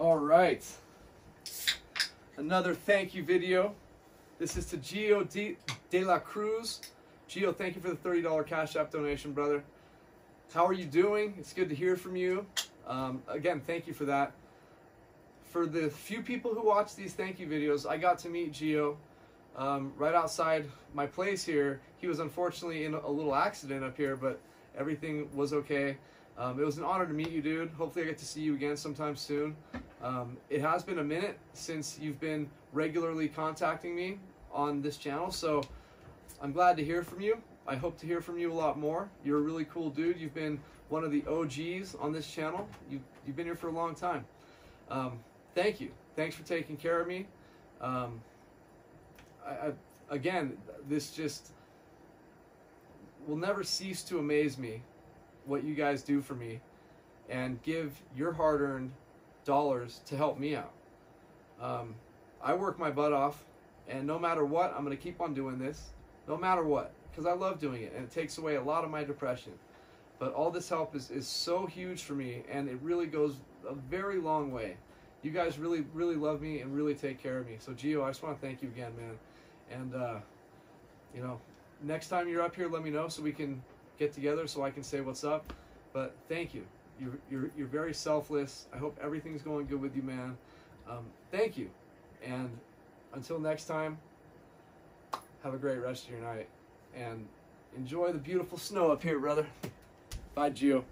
All right. Another thank you video. This is to Gio De, De La Cruz. Gio, thank you for the $30 Cash App donation, brother. How are you doing? It's good to hear from you. Um, again, thank you for that. For the few people who watch these thank you videos, I got to meet Gio um, right outside my place here. He was unfortunately in a little accident up here, but everything was okay. Um, it was an honor to meet you, dude. Hopefully, I get to see you again sometime soon. Um, it has been a minute since you've been regularly contacting me on this channel, so I'm glad to hear from you. I hope to hear from you a lot more. You're a really cool dude. You've been one of the OGs on this channel. You, you've been here for a long time. Um, thank you. Thanks for taking care of me. Um, I, I, again, this just will never cease to amaze me what you guys do for me and give your hard earned dollars to help me out. Um, I work my butt off, and no matter what, I'm going to keep on doing this, no matter what, because I love doing it and it takes away a lot of my depression. But all this help is, is so huge for me, and it really goes a very long way. You guys really, really love me and really take care of me. So, Gio, I just want to thank you again, man. And, uh, you know, next time you're up here, let me know so we can get together so I can say what's up. But thank you. You're, you're, you're very selfless. I hope everything's going good with you, man. Um, thank you. And until next time, have a great rest of your night. And enjoy the beautiful snow up here, brother. Bye, Gio.